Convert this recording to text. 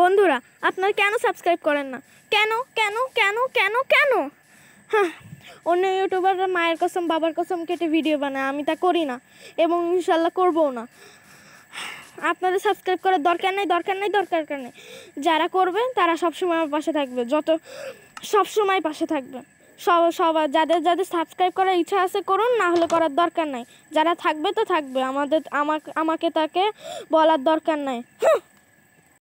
বন্ধুরা, আপনারা কেন সাবস্ক্রাইব করেন না? কেন কেন কেন কেন কেন? হ্যাঁ অন্য ইউটিউবাররা মায়ের কসম, বাবার কসম কেটে ভিডিও বানায়, আমি তা করি না এবং ইনশাল্লাহ করবও না। আপনাদের সাবস্ক্রাইব করার দরকার নেই দরকার নেই দরকার নেই। যারা করবে, তারা সবসময় আমার পাশে থাকবে, যত সবসময় পাশে থাকবে। সব সবার যাদের যাদের সাবস্ক্রাইব করার ইচ্ছা আছে করুন, না হলে করার দরকার নাই। যারা থাকবে তো থাকবে, আমাদের, আমাকে আমাকে তাকে বলার দরকার নাই। হ্যাঁ